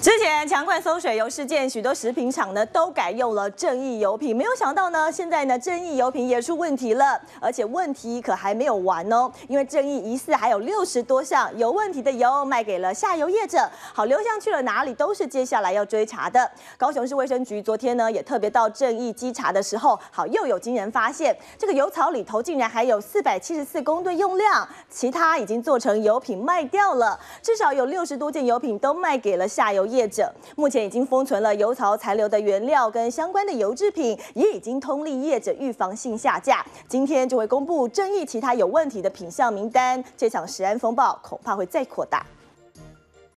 之前强冠松水油事件，许多食品厂呢都改用了正义油品，没有想到呢，现在呢正义油品也出问题了，而且问题可还没有完哦，因为正义疑似还有六十多项有问题的油卖给了下游业者，好流向去了哪里都是接下来要追查的。高雄市卫生局昨天呢也特别到正义稽查的时候，好又有惊人发现，这个油槽里头竟然还有四百七十四公吨用量，其他已经做成油品卖掉了，至少有六十多件油品都卖给了下游。业者目前已经封存了油槽残留的原料跟相关的油制品，也已经通力业者预防性下架。今天就会公布争议其他有问题的品项名单，这场食安风暴恐怕会再扩大。